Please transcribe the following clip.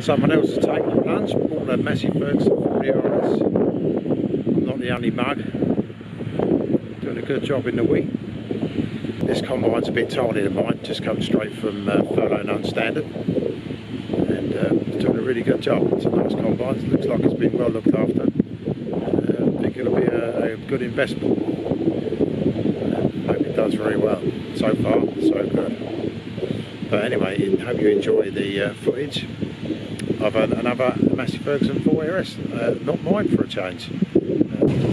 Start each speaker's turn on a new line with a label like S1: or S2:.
S1: Someone else has taken the plunge, bought a Massey Ferguson 40 RS. I'm not the only mug. Doing a good job in the wing. This combine's a bit tiny than mine, just come straight from uh, Furlough None Standard. And uh, it's doing a really good job. It's a nice combine, it looks like it's been well looked after. Uh, I think it'll be a, a good investment. Uh, hope it does very well. So far, so good. But anyway, hope you enjoy the uh, footage of an, another Massey Ferguson 4RS. Uh, not mine for a change. Uh,